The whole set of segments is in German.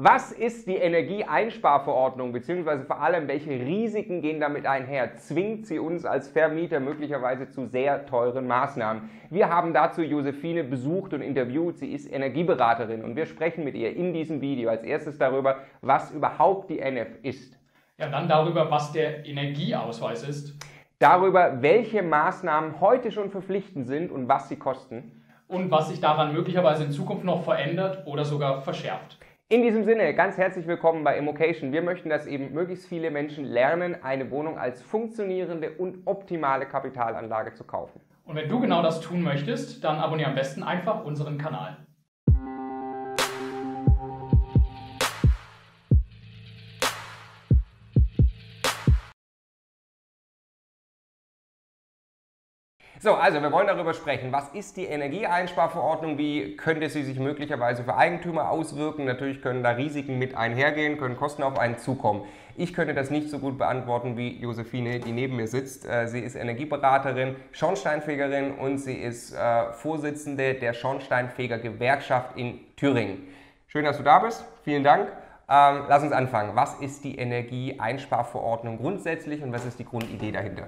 Was ist die Energieeinsparverordnung, beziehungsweise vor allem, welche Risiken gehen damit einher? Zwingt sie uns als Vermieter möglicherweise zu sehr teuren Maßnahmen? Wir haben dazu Josephine besucht und interviewt. Sie ist Energieberaterin und wir sprechen mit ihr in diesem Video als erstes darüber, was überhaupt die NF ist. Ja, dann darüber, was der Energieausweis ist. Darüber, welche Maßnahmen heute schon verpflichtend sind und was sie kosten. Und was sich daran möglicherweise in Zukunft noch verändert oder sogar verschärft. In diesem Sinne, ganz herzlich willkommen bei Immocation. Wir möchten, dass eben möglichst viele Menschen lernen, eine Wohnung als funktionierende und optimale Kapitalanlage zu kaufen. Und wenn du genau das tun möchtest, dann abonniere am besten einfach unseren Kanal. So, also wir wollen darüber sprechen. Was ist die Energieeinsparverordnung? Wie könnte sie sich möglicherweise für Eigentümer auswirken? Natürlich können da Risiken mit einhergehen, können Kosten auf einen zukommen. Ich könnte das nicht so gut beantworten wie Josephine, die neben mir sitzt. Äh, sie ist Energieberaterin, Schornsteinfegerin und sie ist äh, Vorsitzende der Schornsteinfeger-Gewerkschaft in Thüringen. Schön, dass du da bist. Vielen Dank. Ähm, lass uns anfangen. Was ist die Energieeinsparverordnung grundsätzlich und was ist die Grundidee dahinter?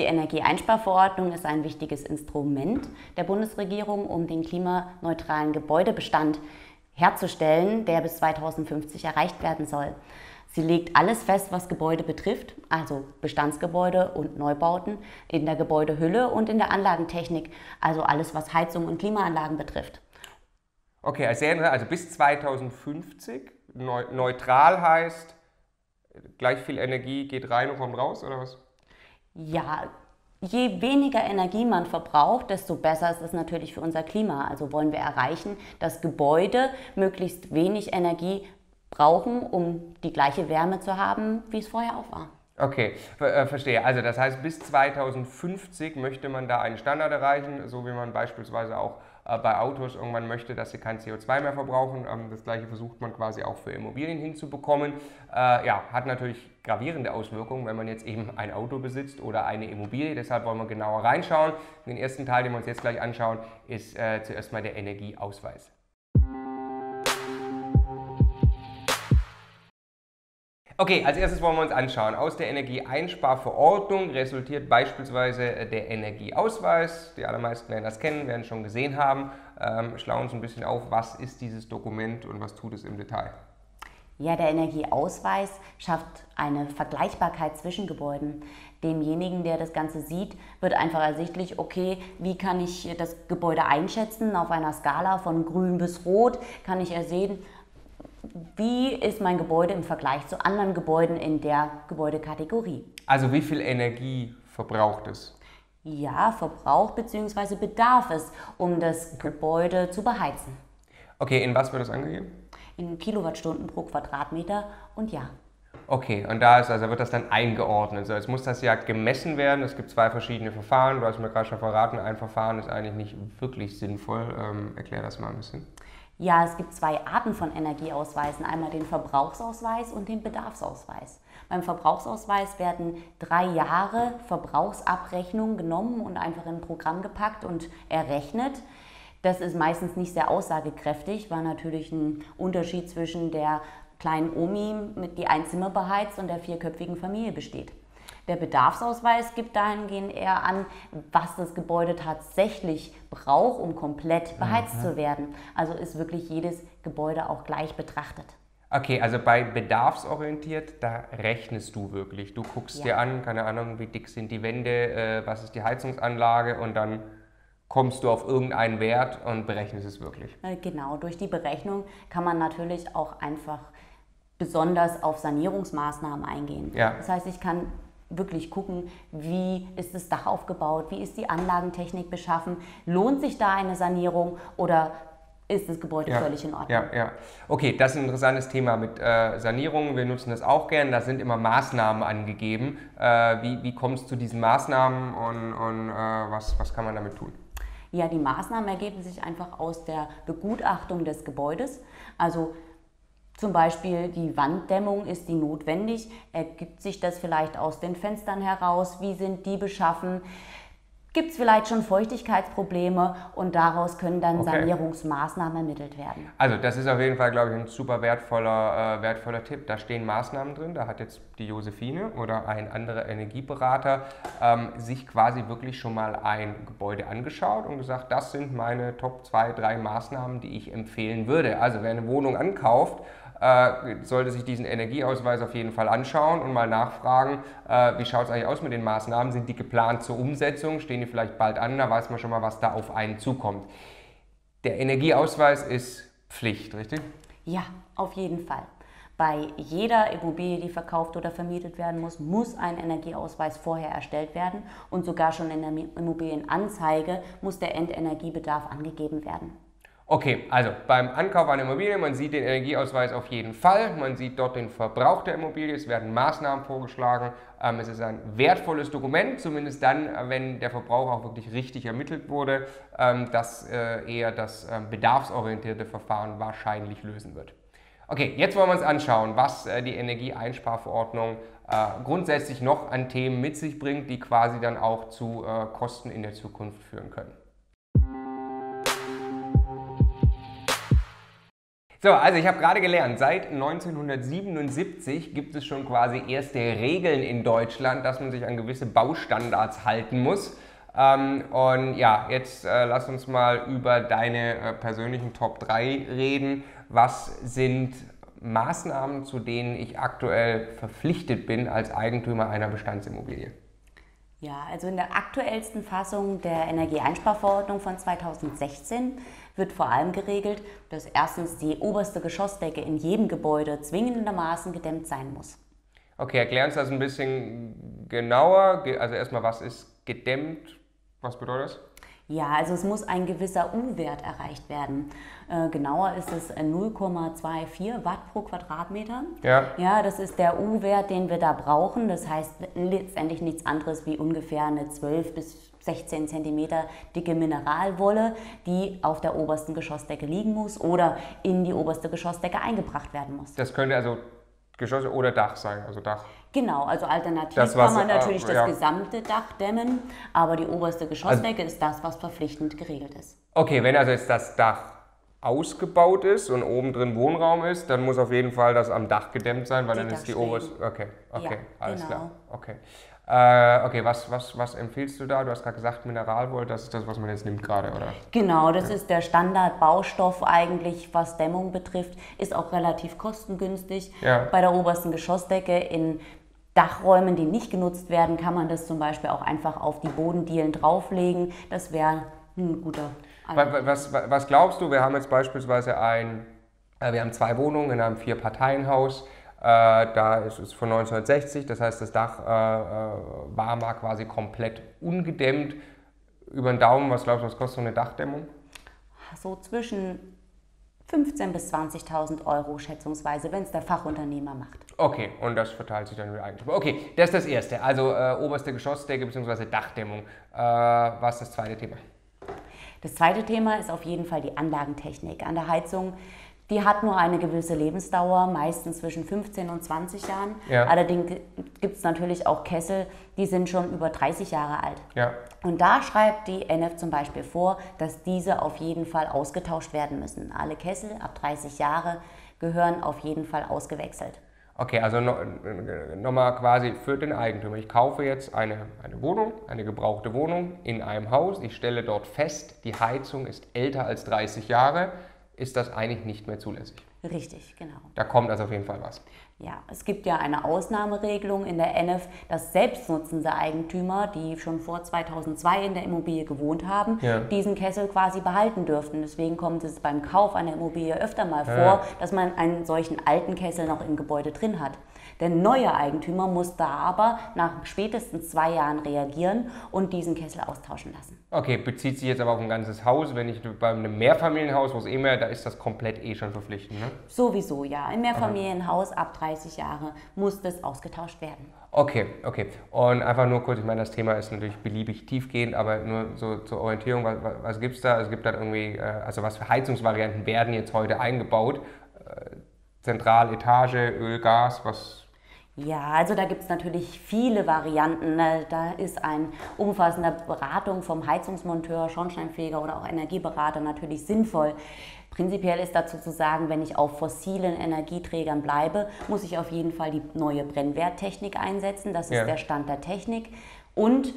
Die Energieeinsparverordnung ist ein wichtiges Instrument der Bundesregierung, um den klimaneutralen Gebäudebestand herzustellen, der bis 2050 erreicht werden soll. Sie legt alles fest, was Gebäude betrifft, also Bestandsgebäude und Neubauten in der Gebäudehülle und in der Anlagentechnik, also alles, was Heizung und Klimaanlagen betrifft. Okay, also bis 2050 neutral heißt, gleich viel Energie geht rein und kommt raus, oder was? Ja, je weniger Energie man verbraucht, desto besser ist es natürlich für unser Klima. Also wollen wir erreichen, dass Gebäude möglichst wenig Energie brauchen, um die gleiche Wärme zu haben, wie es vorher auch war. Okay, äh, verstehe. Also das heißt, bis 2050 möchte man da einen Standard erreichen, so wie man beispielsweise auch bei Autos irgendwann möchte, dass sie kein CO2 mehr verbrauchen. Ähm, das gleiche versucht man quasi auch für Immobilien hinzubekommen. Äh, ja, hat natürlich gravierende Auswirkungen, wenn man jetzt eben ein Auto besitzt oder eine Immobilie. Deshalb wollen wir genauer reinschauen. Den ersten Teil, den wir uns jetzt gleich anschauen, ist äh, zuerst mal der Energieausweis. Okay, als erstes wollen wir uns anschauen. Aus der Energieeinsparverordnung resultiert beispielsweise äh, der Energieausweis. Die allermeisten werden das kennen, werden schon gesehen haben. Ähm, schlauen uns ein bisschen auf, was ist dieses Dokument und was tut es im Detail. Ja, der Energieausweis schafft eine Vergleichbarkeit zwischen Gebäuden. Demjenigen, der das Ganze sieht, wird einfach ersichtlich, okay, wie kann ich das Gebäude einschätzen auf einer Skala von grün bis rot, kann ich ersehen, wie ist mein Gebäude im Vergleich zu anderen Gebäuden in der Gebäudekategorie. Also wie viel Energie verbraucht es? Ja, Verbrauch bzw. bedarf es, um das okay. Gebäude zu beheizen. Okay, in was wird das angegeben? In Kilowattstunden pro Quadratmeter und ja. Okay, und da ist, also wird das dann eingeordnet. So, jetzt muss das ja gemessen werden. Es gibt zwei verschiedene Verfahren. Du hast mir gerade schon verraten, ein Verfahren ist eigentlich nicht wirklich sinnvoll. Ähm, erklär das mal ein bisschen. Ja, es gibt zwei Arten von Energieausweisen, einmal den Verbrauchsausweis und den Bedarfsausweis. Beim Verbrauchsausweis werden drei Jahre Verbrauchsabrechnung genommen und einfach in ein Programm gepackt und errechnet. Das ist meistens nicht sehr aussagekräftig, weil natürlich ein Unterschied zwischen der kleinen Omi, die ein Zimmer beheizt und der vierköpfigen Familie besteht. Der Bedarfsausweis gibt dahingehend eher an, was das Gebäude tatsächlich braucht, um komplett beheizt mhm. zu werden. Also ist wirklich jedes Gebäude auch gleich betrachtet. Okay, also bei bedarfsorientiert, da rechnest du wirklich. Du guckst ja. dir an, keine Ahnung, wie dick sind die Wände, äh, was ist die Heizungsanlage und dann kommst du auf irgendeinen Wert und berechnest es wirklich. Äh, genau, durch die Berechnung kann man natürlich auch einfach besonders auf Sanierungsmaßnahmen eingehen. Ja. Das heißt, ich kann wirklich gucken, wie ist das Dach aufgebaut, wie ist die Anlagentechnik beschaffen, lohnt sich da eine Sanierung oder ist das Gebäude ja, völlig in Ordnung. Ja, ja. Okay, das ist ein interessantes Thema mit äh, Sanierung. Wir nutzen das auch gern. Da sind immer Maßnahmen angegeben. Äh, wie, wie kommst du zu diesen Maßnahmen und, und äh, was, was kann man damit tun? Ja, die Maßnahmen ergeben sich einfach aus der Begutachtung des Gebäudes. Also zum Beispiel die Wanddämmung, ist die notwendig? Ergibt sich das vielleicht aus den Fenstern heraus? Wie sind die beschaffen? gibt es vielleicht schon Feuchtigkeitsprobleme und daraus können dann Okay. Sanierungsmaßnahmen ermittelt werden. Also das ist auf jeden Fall, glaube ich, ein super wertvoller, äh, wertvoller Tipp. Da stehen Maßnahmen drin. Da hat jetzt die Josephine oder ein anderer Energieberater ähm, sich quasi wirklich schon mal ein Gebäude angeschaut und gesagt, das sind meine Top 2, 3 Maßnahmen, die ich empfehlen würde. Also wer eine Wohnung ankauft, äh, sollte sich diesen Energieausweis auf jeden Fall anschauen und mal nachfragen, äh, wie schaut es eigentlich aus mit den Maßnahmen? Sind die geplant zur Umsetzung? Stehen die vielleicht bald an? Da weiß man schon mal, was da auf einen zukommt. Der Energieausweis ist Pflicht, richtig? Ja, auf jeden Fall. Bei jeder Immobilie, die verkauft oder vermietet werden muss, muss ein Energieausweis vorher erstellt werden und sogar schon in der Immobilienanzeige muss der Endenergiebedarf angegeben werden. Okay, also beim Ankauf einer Immobilie, man sieht den Energieausweis auf jeden Fall, man sieht dort den Verbrauch der Immobilie, es werden Maßnahmen vorgeschlagen, ähm, es ist ein wertvolles Dokument, zumindest dann, wenn der Verbrauch auch wirklich richtig ermittelt wurde, ähm, das äh, eher das ähm, bedarfsorientierte Verfahren wahrscheinlich lösen wird. Okay, jetzt wollen wir uns anschauen, was äh, die Energieeinsparverordnung äh, grundsätzlich noch an Themen mit sich bringt, die quasi dann auch zu Kosten in der Zukunft führen können. So, also ich habe gerade gelernt, seit 1977 gibt es schon quasi erste Regeln in Deutschland, dass man sich an gewisse Baustandards halten muss. Ähm, und ja, jetzt äh, lass uns mal über deine äh, persönlichen Top 3 reden. Was sind Maßnahmen, zu denen ich aktuell verpflichtet bin als Eigentümer einer Bestandsimmobilie? Ja, also in der aktuellsten Fassung der Energieeinsparverordnung von 2016 wird vor allem geregelt, dass erstens die oberste Geschossdecke in jedem Gebäude zwingendermaßen gedämmt sein muss. Okay, erklär uns das ein bisschen genauer. Ge- Also erstmal, was ist gedämmt? Was bedeutet das? Ja, also es muss ein gewisser U-Wert erreicht werden. Äh, genauer ist es äh, 0,24 Watt pro Quadratmeter. Ja. Ja, das ist der U-Wert, den wir da brauchen. Das heißt letztendlich nichts anderes wie ungefähr eine 12 bis 16 Zentimeter dicke Mineralwolle, die auf der obersten Geschossdecke liegen muss oder in die oberste Geschossdecke eingebracht werden muss. Das könnte also Geschoss oder Dach sein, also Dach. Genau, also alternativ Das, was, kann man natürlich äh, das ja. gesamte Dach dämmen, aber die oberste Geschossdecke ist das, was verpflichtend geregelt ist. Okay, wenn also jetzt das Dach ausgebaut ist und oben drin Wohnraum ist, dann muss auf jeden Fall das am Dach gedämmt sein, weil Die dann ist die oberste. Okay, okay, Ja, alles genau. klar. Okay. Äh, okay, was, was, was empfiehlst du da? Du hast gerade gesagt, Mineralwolle, das ist das, was man jetzt nimmt gerade, oder? Genau, das ist der Standardbaustoff eigentlich, was Dämmung betrifft, ist auch relativ kostengünstig. Ja. Bei der obersten Geschossdecke in Dachräumen, die nicht genutzt werden, kann man das zum Beispiel auch einfach auf die Bodendielen drauflegen. Das wäre ein guter wa- Was, wa- was glaubst du? Wir haben jetzt beispielsweise ein, äh, wir haben zwei Wohnungen in einem Vier-Parteien-Haus. Äh, da ist es von 1960, das heißt, das Dach äh, äh, war mal quasi komplett ungedämmt. Über den Daumen, was glaubst du, was kostet so eine Dachdämmung? So zwischen 15.000 bis 20.000 Euro schätzungsweise, wenn es der Fachunternehmer macht. Okay, und das verteilt sich dann über Eigentümer. Okay, das ist das Erste. Also äh, oberste Geschossdecke bzw. Dachdämmung. Äh, was ist das zweite Thema? Das zweite Thema ist auf jeden Fall die Anlagentechnik. An der Heizung, die hat nur eine gewisse Lebensdauer, meistens zwischen 15 und 20 Jahren. Ja. Allerdings gibt es natürlich auch Kessel, die sind schon über 30 Jahre alt. Ja. Und da schreibt die NF zum Beispiel vor, dass diese auf jeden Fall ausgetauscht werden müssen. Alle Kessel ab 30 Jahre gehören auf jeden Fall ausgewechselt. Okay, also no, nochmal quasi für den Eigentümer. Ich kaufe jetzt eine, eine Wohnung, eine gebrauchte Wohnung in einem Haus. Ich stelle dort fest, die Heizung ist älter als 30 Jahre. Ist das eigentlich nicht mehr zulässig? Richtig, genau. Da kommt also auf jeden Fall was. Ja, es gibt ja eine Ausnahmeregelung in der NF, dass selbstnutzende Eigentümer, die schon vor 2002 in der Immobilie gewohnt haben, Ja. diesen Kessel quasi behalten dürften. Deswegen kommt es beim Kauf einer Immobilie öfter mal vor, Ja. dass man einen solchen alten Kessel noch im Gebäude drin hat. Der neue Eigentümer muss da aber nach spätestens zwei Jahren reagieren und diesen Kessel austauschen lassen. Okay, bezieht sich jetzt aber auf ein ganzes Haus. Wenn ich bei einem Mehrfamilienhaus, wo es eh mehr, da ist das komplett eh schon verpflichtend. Ne? Sowieso, ja. Im Mehrfamilienhaus ab 30 Jahre muss das ausgetauscht werden. Okay, okay. Und einfach nur kurz, ich meine, das Thema ist natürlich beliebig tiefgehend, aber nur so zur Orientierung, was, was, gibt es da? Es gibt dann irgendwie, äh, also was für Heizungsvarianten werden jetzt heute eingebaut? Äh, Zentraletage, Öl, Gas, was? Ja, also da gibt es natürlich viele Varianten. Ne? Da ist ein umfassender Beratung vom Heizungsmonteur, Schornsteinfeger oder auch Energieberater natürlich sinnvoll. Prinzipiell ist dazu zu sagen, wenn ich auf fossilen Energieträgern bleibe, muss ich auf jeden Fall die neue Brennwerttechnik einsetzen. Das ist ja. der Stand der Technik. Und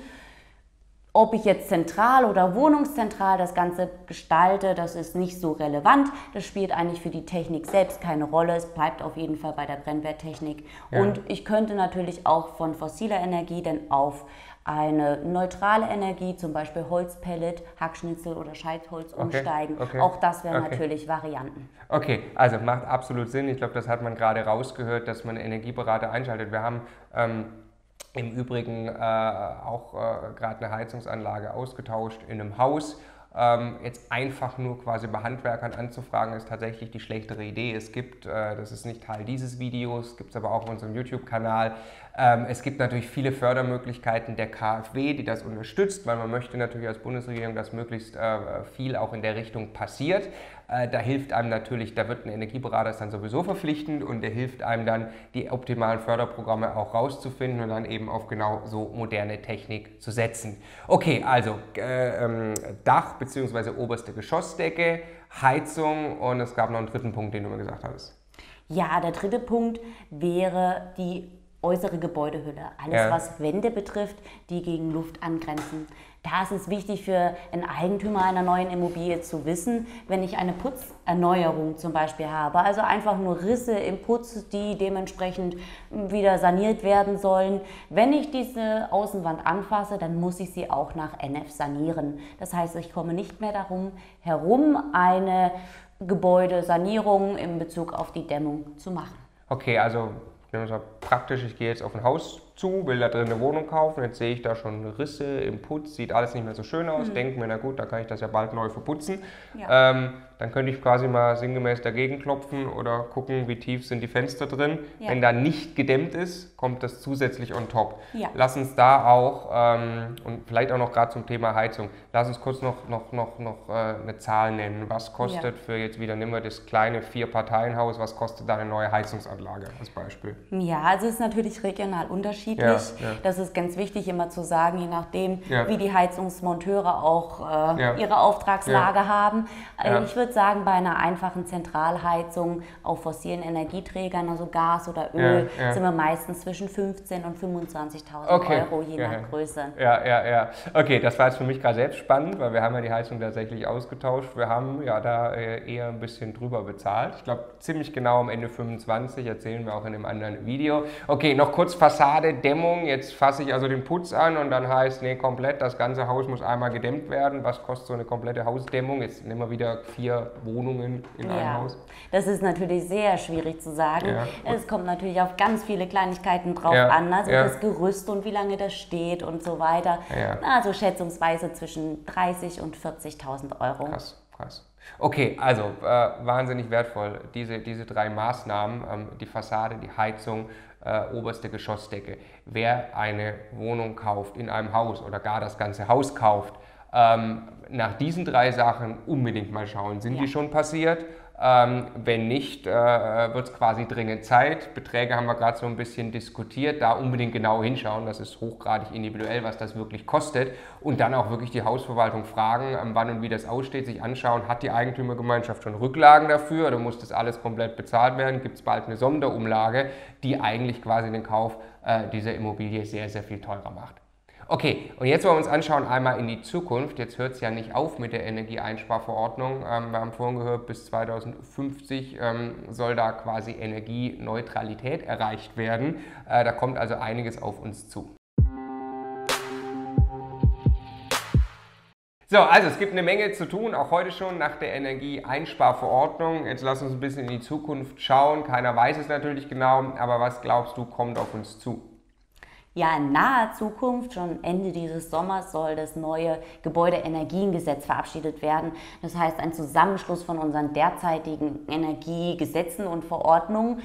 ob ich jetzt zentral oder wohnungszentral das Ganze gestalte, das ist nicht so relevant. Das spielt eigentlich für die Technik selbst keine Rolle. Es bleibt auf jeden Fall bei der Brennwerttechnik. Ja. Und ich könnte natürlich auch von fossiler Energie dann auf eine neutrale Energie, zum Beispiel Holzpellet, Hackschnitzel oder Scheitholz umsteigen. Okay, Auch das wären okay. natürlich Varianten. Okay, also macht absolut Sinn. Ich glaube, das hat man gerade rausgehört, dass man Energieberater einschaltet. Wir haben ähm, im Übrigen äh, auch äh, gerade eine Heizungsanlage ausgetauscht in einem Haus. Ähm, jetzt einfach nur quasi bei Handwerkern anzufragen, ist tatsächlich die schlechtere Idee. Es gibt, äh, das ist nicht Teil dieses Videos, gibt es aber auch auf unserem YouTube-Kanal, ähm, es gibt natürlich viele Fördermöglichkeiten der KfW, die das unterstützt, weil man möchte natürlich als Bundesregierung, dass möglichst äh, viel auch in der Richtung passiert. Äh, da hilft einem natürlich, da wird ein Energieberater dann sowieso verpflichtend und der hilft einem dann, die optimalen Förderprogramme auch rauszufinden und dann eben auf genau so moderne Technik zu setzen. Okay, also äh, ähm, Dach bzw. oberste Geschossdecke, Heizung und es gab noch einen dritten Punkt, den du mir gesagt hast. Ja, der dritte Punkt wäre die äußere Gebäudehülle. Alles, ja. was Wände betrifft, die gegen Luft angrenzen. Da ist es wichtig für einen Eigentümer einer neuen Immobilie zu wissen, wenn ich eine Putzerneuerung zum Beispiel habe, also einfach nur Risse im Putz, die dementsprechend wieder saniert werden sollen. Wenn ich diese Außenwand anfasse, dann muss ich sie auch nach NF sanieren. Das heißt, ich komme nicht mehr darum herum, eine Gebäudesanierung in Bezug auf die Dämmung zu machen. Okay, also praktisch, ich gehe jetzt auf ein Haus zu, will da drin eine Wohnung kaufen, jetzt sehe ich da schon Risse im Putz, sieht alles nicht mehr so schön aus, mhm. denke mir, na gut, da kann ich das ja bald neu verputzen. Ja. Ähm, dann könnte ich quasi mal sinngemäß dagegen klopfen oder gucken, wie tief sind die Fenster drin. Ja. Wenn da nicht gedämmt ist, kommt das zusätzlich on top. Ja. Lass uns da auch, ähm, und vielleicht auch noch gerade zum Thema Heizung, lass uns kurz noch, noch, noch, noch äh, eine Zahl nennen. Was kostet für jetzt wieder, nehmen wir das kleine Vier-Parteien-Haus, was kostet da eine neue Heizungsanlage als Beispiel? Ja, also es ist natürlich regional unterschiedlich unterschiedlich. Ja, ja. Das ist ganz wichtig immer zu sagen, je nachdem, ja. wie die Heizungsmonteure auch äh, ihre Auftragslage haben. Äh, ich würde sagen, bei einer einfachen Zentralheizung auf fossilen Energieträgern, also Gas oder Öl, sind wir meistens zwischen 15.000 und 25.000 okay. Euro, je nach Größe. Ja, ja, ja. Okay, das war jetzt für mich gerade selbst spannend, weil wir haben ja die Heizung tatsächlich ausgetauscht. Wir haben ja da äh, eher ein bisschen drüber bezahlt. Ich glaube, ziemlich genau am Ende 25, erzählen wir auch in einem anderen Video. Okay, noch kurz Fassade Dämmung, jetzt fasse ich also den Putz an und dann heißt, nee, komplett, das ganze Haus muss einmal gedämmt werden. Was kostet so eine komplette Hausdämmung? Jetzt nehmen wir wieder vier Wohnungen in ja, einem Haus. Das ist natürlich sehr schwierig zu sagen. Ja. Es kommt natürlich auf ganz viele Kleinigkeiten drauf ja, an, also das Gerüst und wie lange das steht und so weiter. Also schätzungsweise zwischen 30.000 und 40.000 Euro. Krass, krass. Okay, also äh, wahnsinnig wertvoll, diese, diese drei Maßnahmen, ähm, die Fassade, die Heizung, äh, oberste Geschossdecke. Wer eine Wohnung kauft in einem Haus oder gar das ganze Haus kauft, ähm, nach diesen drei Sachen unbedingt mal schauen, sind ja. die schon passiert? Ähm, wenn nicht, äh, wird es quasi dringend Zeit. Beträge haben wir gerade so ein bisschen diskutiert. Da unbedingt genau hinschauen. Das ist hochgradig individuell, was das wirklich kostet. Und dann auch wirklich die Hausverwaltung fragen, ähm, wann und wie das aussteht, sich anschauen, hat die Eigentümergemeinschaft schon Rücklagen dafür oder muss das alles komplett bezahlt werden? Gibt es bald eine Sonderumlage, die eigentlich quasi den Kauf äh, dieser Immobilie sehr, sehr viel teurer macht? Okay, und jetzt wollen wir uns anschauen einmal in die Zukunft. Jetzt hört es ja nicht auf mit der Energieeinsparverordnung. Ähm, wir haben vorhin gehört, bis 2050 ähm, soll da quasi Energieneutralität erreicht werden. Äh, da kommt also einiges auf uns zu. So, also es gibt eine Menge zu tun, auch heute schon nach der Energieeinsparverordnung. Jetzt lass uns ein bisschen in die Zukunft schauen. Keiner weiß es natürlich genau, aber was glaubst du, kommt auf uns zu? Ja, in naher Zukunft, schon Ende dieses Sommers, soll das neue Gebäudeenergiengesetz verabschiedet werden. Das heißt, ein Zusammenschluss von unseren derzeitigen Energiegesetzen und Verordnungen,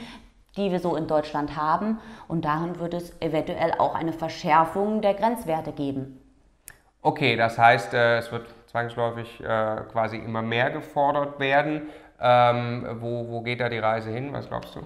die wir so in Deutschland haben. Und darin wird es eventuell auch eine Verschärfung der Grenzwerte geben. Okay, das heißt, äh, es wird zwangsläufig äh, quasi immer mehr gefordert werden. Ähm, wo, wo geht da die Reise hin? Was glaubst du?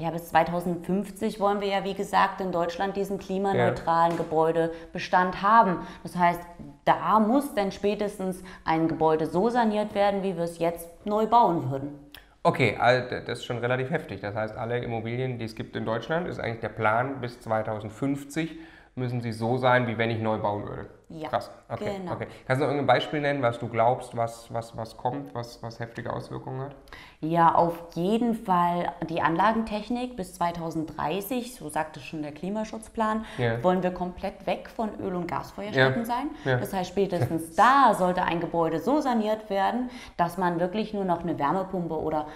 Ja, bis 2050 wollen wir ja, wie gesagt, in Deutschland diesen klimaneutralen ja. Gebäudebestand haben. Das heißt, da muss dann spätestens ein Gebäude so saniert werden, wie wir es jetzt neu bauen würden. Okay, also das ist schon relativ heftig. Das heißt, alle Immobilien, die es gibt in Deutschland, ist eigentlich der Plan bis 2050 müssen sie so sein, wie wenn ich neu bauen würde. Ja, Krass. Okay, genau. okay. Kannst du noch irgendein Beispiel nennen, was du glaubst, was, was, was kommt, was, was heftige Auswirkungen hat? Ja, auf jeden Fall die Anlagentechnik bis 2030, so sagte schon der Klimaschutzplan, yeah. wollen wir komplett weg von Öl- und Gasfeuerstätten yeah. sein. Yeah. Das heißt, spätestens da sollte ein Gebäude so saniert werden, dass man wirklich nur noch eine Wärmepumpe oder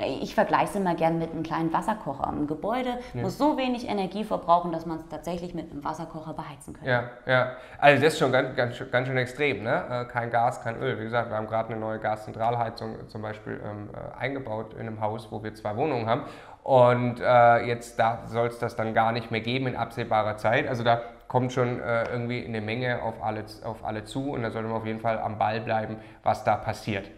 ich vergleiche es immer gern mit einem kleinen Wasserkocher. Ein Gebäude ja. muss so wenig Energie verbrauchen, dass man es tatsächlich mit einem Wasserkocher beheizen kann. Ja, ja. Also das ist schon ganz, ganz, ganz schön extrem. Ne? Äh, kein Gas, kein Öl. Wie gesagt, wir haben gerade eine neue Gaszentralheizung zum Beispiel ähm, äh, eingebaut in einem Haus, wo wir zwei Wohnungen haben. Und äh, jetzt da soll es das dann gar nicht mehr geben in absehbarer Zeit. Also da kommt schon äh, irgendwie eine Menge auf alle, auf alle zu und da sollte man auf jeden Fall am Ball bleiben, was da passiert.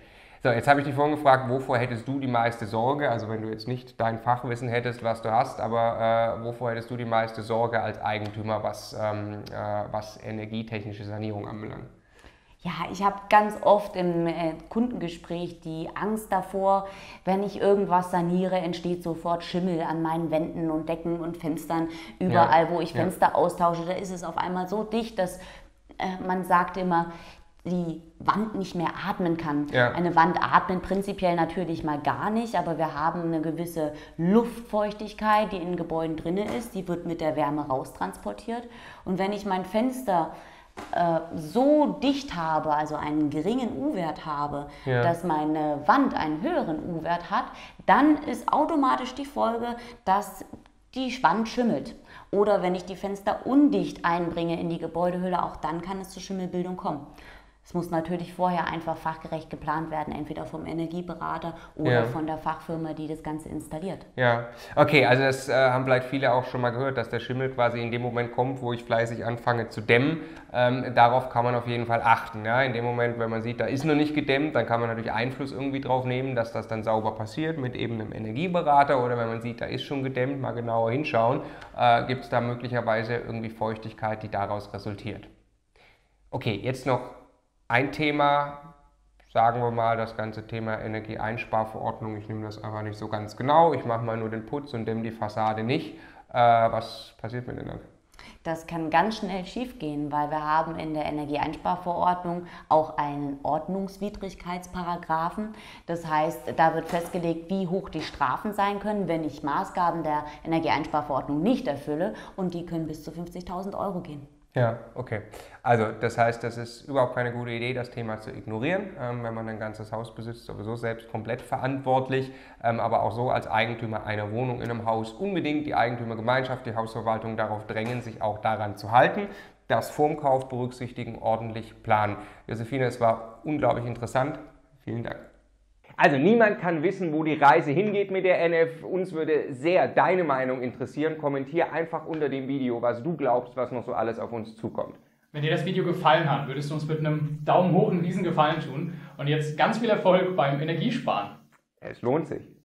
So, jetzt habe ich dich vorhin gefragt, wovor hättest du die meiste Sorge? Also wenn du jetzt nicht dein Fachwissen hättest, was du hast, aber äh, wovor hättest du die meiste Sorge als Eigentümer, was, ähm, äh, was energietechnische Sanierung anbelangt? Ja, ich habe ganz oft im äh, Kundengespräch die Angst davor, wenn ich irgendwas saniere, entsteht sofort Schimmel an meinen Wänden und Decken und Fenstern. Überall, ja. wo ich Fenster ja. austausche, da ist es auf einmal so dicht, dass äh, man sagt immer, die Wand nicht mehr atmen kann. Ja. Eine Wand atmet prinzipiell natürlich mal gar nicht, aber wir haben eine gewisse Luftfeuchtigkeit, die in Gebäuden drin ist, die wird mit der Wärme raustransportiert. Und wenn ich mein Fenster äh, so dicht habe, also einen geringen U-Wert habe, ja. dass meine Wand einen höheren U-Wert hat, dann ist automatisch die Folge, dass die Wand schimmelt. Oder wenn ich die Fenster undicht einbringe in die Gebäudehülle, auch dann kann es zur Schimmelbildung kommen. Es muss natürlich vorher einfach fachgerecht geplant werden, entweder vom Energieberater oder ja. von der Fachfirma, die das Ganze installiert. Ja, okay, also das äh, haben vielleicht viele auch schon mal gehört, dass der Schimmel quasi in dem Moment kommt, wo ich fleißig anfange zu dämmen. Ähm, darauf kann man auf jeden Fall achten. Ja? In dem Moment, wenn man sieht, da ist noch nicht gedämmt, dann kann man natürlich Einfluss irgendwie drauf nehmen, dass das dann sauber passiert mit eben einem Energieberater oder wenn man sieht, da ist schon gedämmt, mal genauer hinschauen, äh, gibt es da möglicherweise irgendwie Feuchtigkeit, die daraus resultiert. Okay, jetzt noch ein Thema, sagen wir mal, das ganze Thema Energieeinsparverordnung, ich nehme das einfach nicht so ganz genau, ich mache mal nur den Putz und dämme die Fassade nicht. Äh, was passiert mit denn dann? Das kann ganz schnell schiefgehen, weil wir haben in der Energieeinsparverordnung auch einen Ordnungswidrigkeitsparagraphen. Das heißt, da wird festgelegt, wie hoch die Strafen sein können, wenn ich Maßgaben der Energieeinsparverordnung nicht erfülle und die können bis zu 50.000 Euro gehen. Ja, okay. Also das heißt, das ist überhaupt keine gute Idee, das Thema zu ignorieren, ähm, wenn man ein ganzes Haus besitzt, sowieso selbst komplett verantwortlich, ähm, aber auch so als Eigentümer einer Wohnung in einem Haus unbedingt die Eigentümergemeinschaft, die Hausverwaltung darauf drängen, sich auch daran zu halten. Das Vormkauf berücksichtigen, ordentlich planen. Josephine, es war unglaublich interessant. Vielen Dank. Also niemand kann wissen, wo die Reise hingeht mit der NF. Uns würde sehr deine Meinung interessieren. Kommentier einfach unter dem Video, was du glaubst, was noch so alles auf uns zukommt. Wenn dir das Video gefallen hat, würdest du uns mit einem Daumen hoch einen riesen Gefallen tun. Und jetzt ganz viel Erfolg beim Energiesparen. Es lohnt sich.